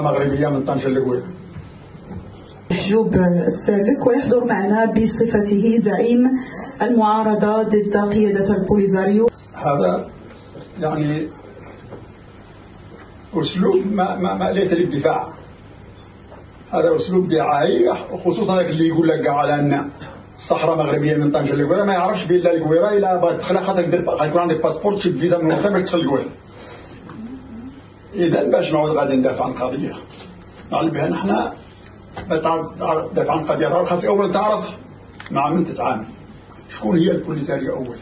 مغربية من طنجه لقويره محجوب السالك ويحضر معنا بصفته زعيم المعارضة ضد قيادة البوليزاريو. هذا يعني أسلوب ما, ما, ما ليس للدفاع. هذا أسلوب دعائي وخصوصا هذاك اللي يقول لك على أن الصحراء مغربية من طنجه للقويره ما يعرفش بلا القويرة إلا بغيت تدخل خاطر يكون عندك باسبور تشد فيزا من وقتها باش تدخل القويرة. إذا باش نعود غادي ندافع عن القضية. نعلم بها نحن تدافع عن القضية. خاصك اولا تعرف مع من تتعامل. شكون هي البوليسارية اولا؟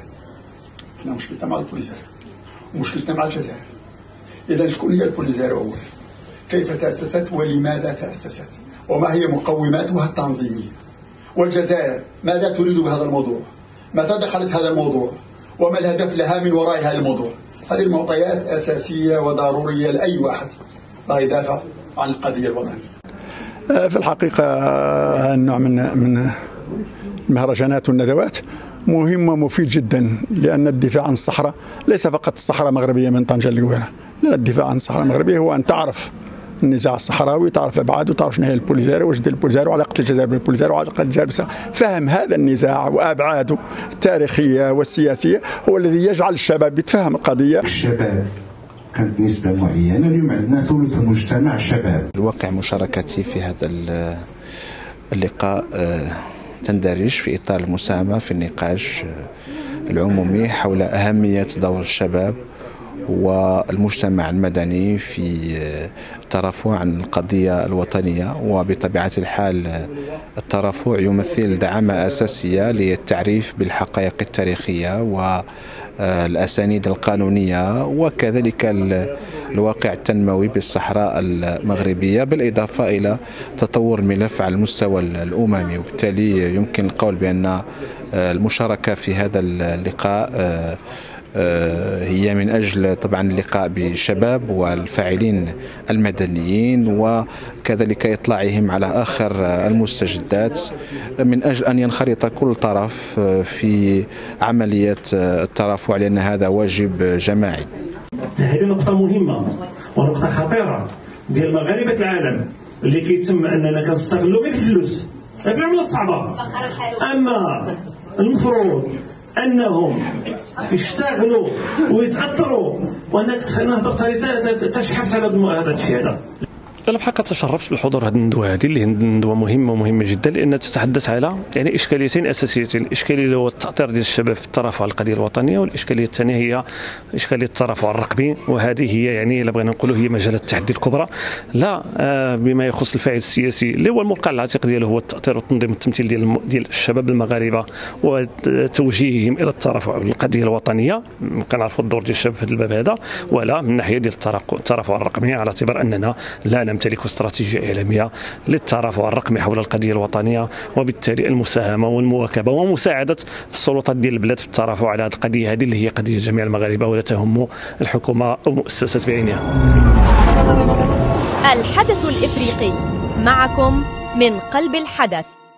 إحنا مشكلتنا مع البوليسارية. ومشكلتنا مع الجزائر. اذا شكون هي البوليسارية اولا؟ كيف تأسست ولماذا تأسست؟ وما هي مقوماتها التنظيمية؟ والجزائر ماذا تريد بهذا الموضوع؟ متى دخلت هذا الموضوع؟ وما الهدف لها من وراء هذا الموضوع؟ هذه المعطيات أساسية وضرورية لأي واحد بغى يدافع عن القضية الوطنية. في الحقيقة النوع من من المهرجانات والندوات مهم ومفيد جدا لأن الدفاع عن الصحراء ليس فقط الصحراء المغربية من طنجة للقويرة لا الدفاع عن الصحراء المغربية هو أن تعرف النزاع الصحراوي تعرف ابعاده تعرف شنو هي البوليزاري واش دير البوليزاري وعلاقه الجزائر بالبوليزاري وعلاقه الجزائر فهم هذا النزاع وأبعاده التاريخية والسياسية هو الذي يجعل الشباب يتفهم القضية. الشباب كانت نسبة معينة اليوم عندنا ثلث المجتمع شباب. الواقع مشاركتي في هذا اللقاء تندرج في إطار المساهمة في النقاش العمومي حول أهمية دور الشباب والمجتمع المدني في الترفع عن القضية الوطنية وبطبيعة الحال الترفع يمثل دعامة أساسية للتعريف بالحقائق التاريخية والأسانيد القانونية وكذلك الواقع التنموي بالصحراء المغربية بالإضافة إلى تطور الملف على المستوى الأممي. وبالتالي يمكن القول بأن المشاركة في هذا اللقاء هي من أجل طبعا اللقاء بالشباب والفاعلين المدنيين وكذلك إطلاعهم على آخر المستجدات من أجل أن ينخرط كل طرف في عملية الترافع لأن هذا واجب جماعي. هذه نقطة مهمة ونقطة خطيرة ديال مغاربة العالم اللي كيتم أننا كنستغلوا غير الفلوس في العملة الصعبة أما المفروض أنهم يشتغلوا ويتاثروا وأنك نهضر تشحفت على هذا الشيء هذا؟ أنا بحقيقه تشرفت بالحضور هذه الندوة هذه اللي هي ندوة مهمة ومهمة جدا لأن تتحدث على يعني اشكاليتين اساسيتين الإشكالية اللي هو التاثير ديال الشباب في الترافع القضية الوطنية والإشكالية الثانية هي إشكالية الترافع الرقمي. وهذه هي يعني إلا بغينا نقولوا هي مجالات التحدي الكبرى. لا آه بما يخص الفاعل السياسي اللي هو الموقع العتيق ديالو هو التاثير والتنظيم التمثيل ديال ديال الشباب المغاربة وتوجيههم إلى الترافع بالقضية الوطنية. كنعرفوا الدور ديال الشباب في هذا الباب هذا ولا من ناحية ديال الترافع الرقمي على اعتبار أننا لا نمتلك استراتيجية إعلامية للترافع الرقمي حول القضية الوطنية وبالتالي المساهمة والمواكبة ومساعدة السلطات ديال البلاد في الترافع على هذه القضية. هذه اللي هي قضية جميع المغاربة ولا تهم الحكومة أو مؤسسات بعينها. الحدث الإفريقي معكم من قلب الحدث.